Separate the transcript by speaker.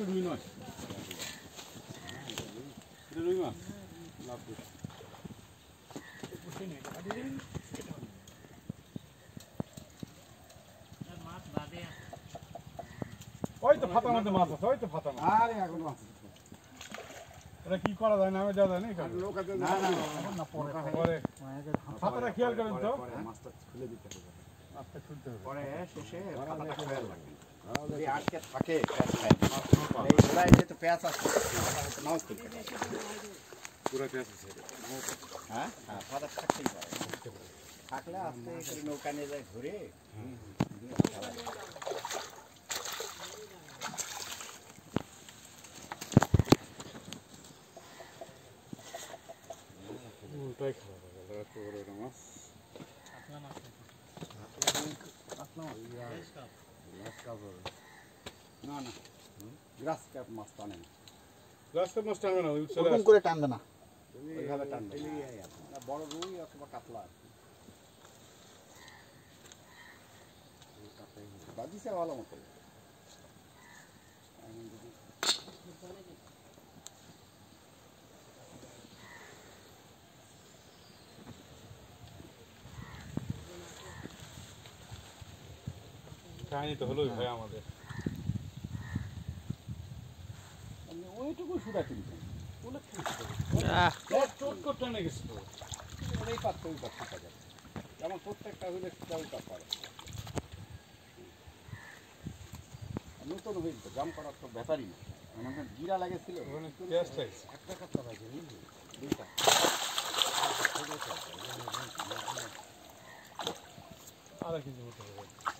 Speaker 1: তো রুই নয় রুই মাছ। লাভ ওই তো ফাতার মধ্যে মাছ আছে ওই তো ফাতা
Speaker 2: আরে এখন মাছ
Speaker 1: এটা কি করা যায় না আমি যা জানি
Speaker 2: লোক আছে না না।
Speaker 1: পরে পরে। ফাতাটা খেয়াল করেন তো।
Speaker 2: মাছটা খুলে দিতে হবে।
Speaker 1: মাছটা খুলতে হবে।
Speaker 2: পরে শেষে পাতাটা খেয়াল রাখবেন। যদি আটকে থাকে প্যাঁচ খায়। এই গোড়ায় যেহেতু প্যাঁচ আছে পাতা হয়তো নাও তুলতে পারে।
Speaker 1: পুরো পেঁয়াজ আছে
Speaker 2: হ্যাঁ হ্যাঁ পাতা থাকতেই পারে থাকলে আস্তে করে নৌকা নিয়ে যায় ঘুরে দিয়ে খেলা যায়।
Speaker 1: উল্টাই খাওয়া যাবে এত বড় একটা মাছ
Speaker 2: না না। গ্রাস কাপ মাছ টানে না।
Speaker 1: রাস্তার মাছ টানবে না
Speaker 3: ওরকম করে টানবে না।
Speaker 2: ওইভাবে টানবে বড় রুই অথবা কাতলা আর কি। বাদিছে ভালো মতো।
Speaker 1: কাহিনী তো হলোই ভাই আমাদের।
Speaker 2: ওইটুকু সুদা কিনছেন
Speaker 1: চোট করতে না গেছে তো।
Speaker 2: ওই পাত্র ওই পাত্র পাওয়া যেমন প্রত্যেকটা হইলে ওই পাত্র নতুন হয়েছে জাম করার তো ব্যাপারই না মানে জিরা লাগেছিল।
Speaker 1: ওখানে পেঁয়াজ চাইছে।
Speaker 2: একটা পারছে বুঝলি? দুইটা।
Speaker 1: কেজি হবে